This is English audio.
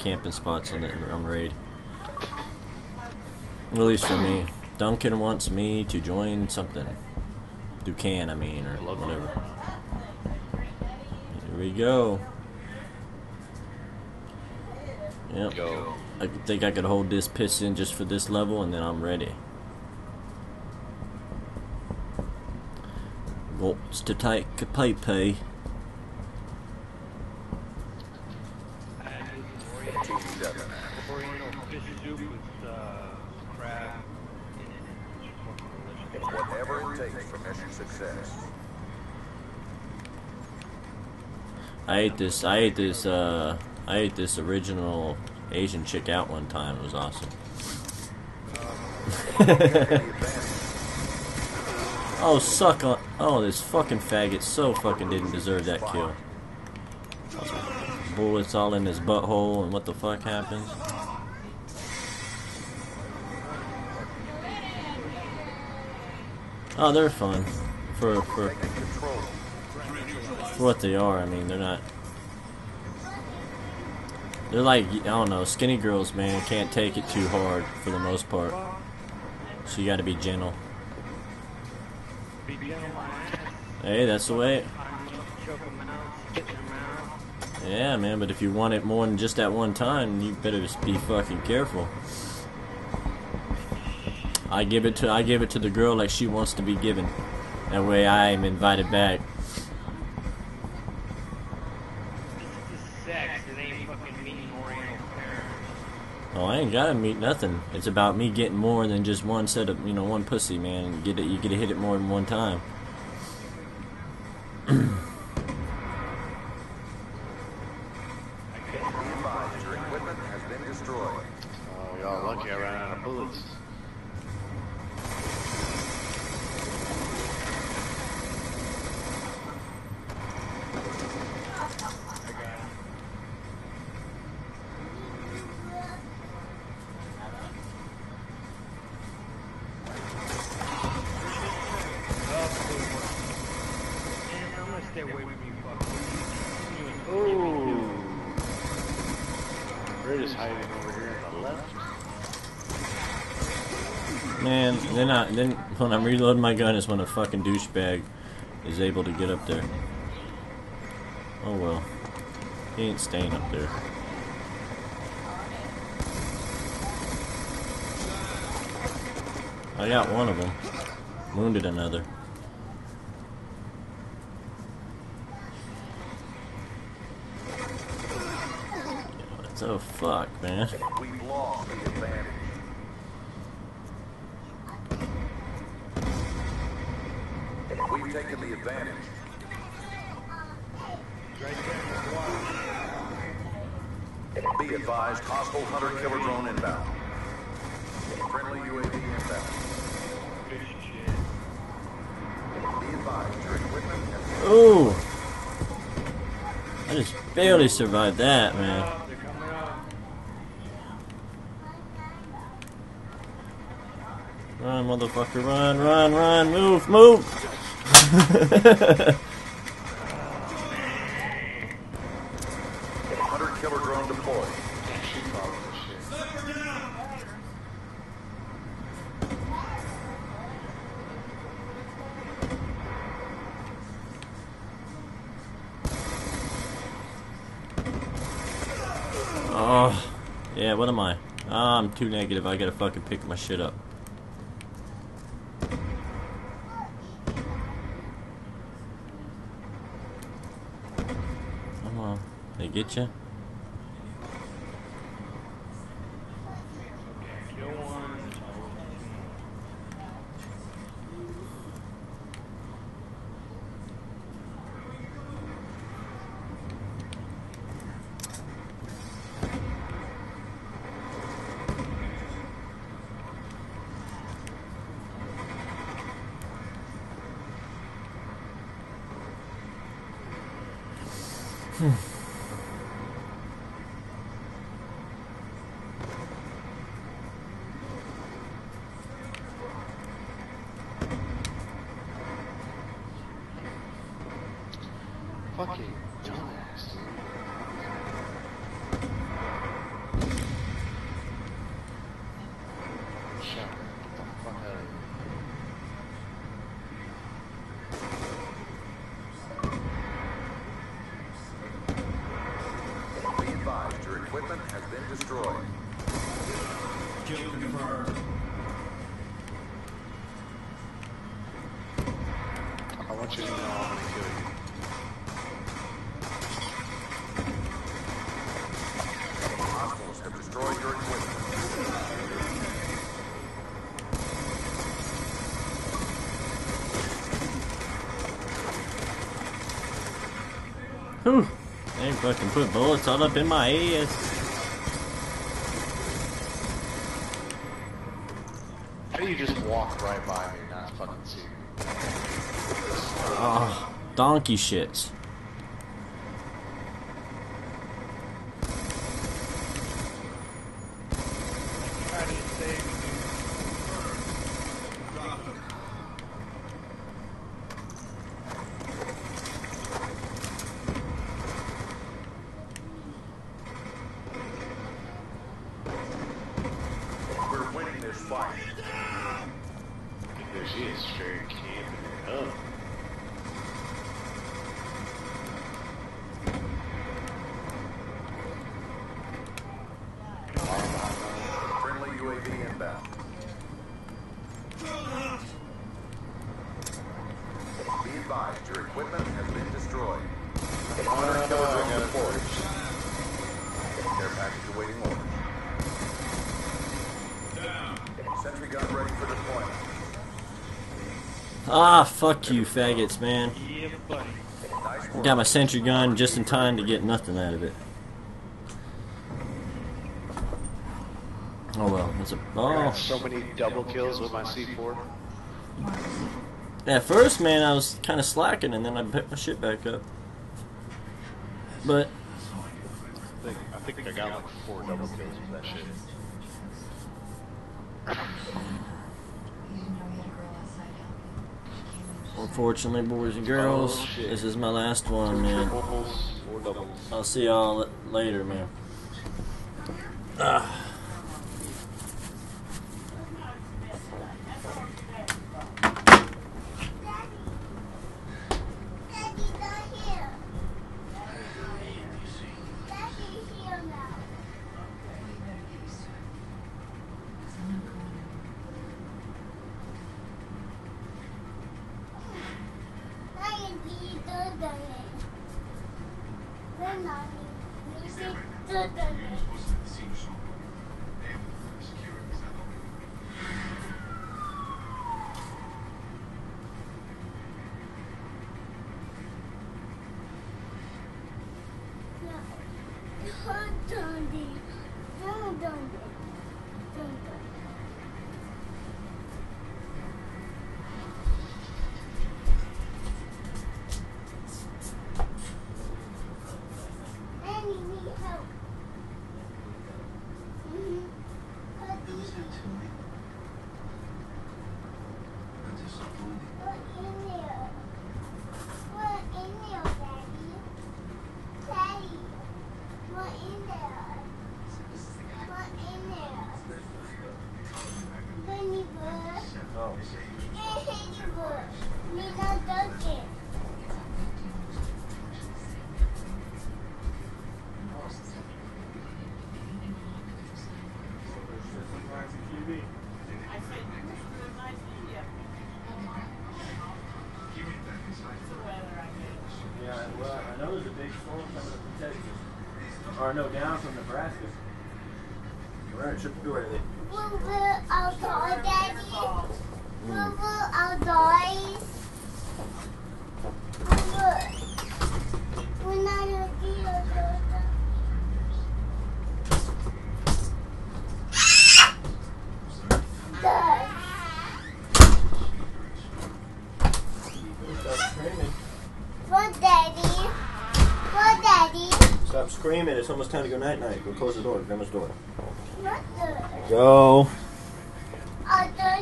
camping spots in it on raid. At least for me. Duncan wants me to join something. Ducan, I mean, or whatever. Here we go. Yep. Go. I think I could hold this piston just for this level, and then I'm ready. Volts to take a pay pay. Oriental fish soup with uh, crab in it. It's fucking delicious. I ate this. I ate this. Uh, I ate this original Asian chick out one time. It was awesome. oh suck on! Oh, this fucking faggot so fucking didn't deserve that kill. Bullets all in his butthole, and what the fuck happens? Oh, they're fun for for for what they are. I mean, they're not. They're like I don't know, skinny girls, man. Can't take it too hard for the most part. So you got to be gentle. Hey, that's the way. Yeah, man. But if you want it more than just at one time, you better just be fucking careful. I give it to I give it to the girl like she wants to be given. That way, I am invited back. Oh, I ain't gotta meet nothing. It's about me getting more than just one set of, you know, one pussy, man. You get it, you get to hit it more than one time. Ooh. They're just hiding over here on the left. Man, then I then when I'm reloading my gun is when a fucking douchebag is able to get up there. Oh well, he ain't staying up there. I got one of them. Wounded another. The fuck, man? We've lost the advantage. We've taken the advantage. Be advised, hostile hunter killer drone inbound. Friendly UAV inbound. Be advised, Ooh! I just barely survived that, man. They're coming up. Run, motherfucker, run, run, run, move, move! oh, yeah, what am I? Ah, I'm too negative. I gotta fucking pick my shit up. Come on. They get you? Kill Fucking dumbass. The equipment has been destroyed. Confirmed. I want you to know I'm gonna kill you. Whew. They fucking put bullets all up in my ass. How do you just walk right by me and not fucking see me? Oh, donkey shits. Trying to save you. We're winning this fight. There she is straight camping it up. Friendly UAV inbound. Be advised, your equipment has been destroyed. Hunter killer drone deployed. Care package awaiting orders. Sentry gun ready for deployment. Ah, fuck you, faggots, man. Yeah, buddy. Nice I work. got my sentry gun just in time to get nothing out of it. Oh well, that's a Oh, so many double kills with my C4. at first, man, I was kind of slacking, and then I picked my shit back up. But I think, I think I got like four double kills with that shit. Unfortunately, boys and girls, Oh, this is my last one, man. Triples, four doubles. I'll see y'all later, man. Ah. Daddy, not here. Daddy's here now. Daddy, you do the We're not. You see, do the Daddy, don't do Don't do Daddy need help. Mhm. Daddy, what in there? What in there, Daddy? Daddy, what in there? What in there? Bunny bird. Oh. Hey, Hey, bird. Me not ducking. Yeah, well, I know there's a big storm coming up from Texas. Or no, down from Nebraska. Alright. Woo woo outdoor, Daddy. Woo. We're not? Stop screaming. It's almost time to go night night. Go close the door. Grandma's door. Go. Outdoor,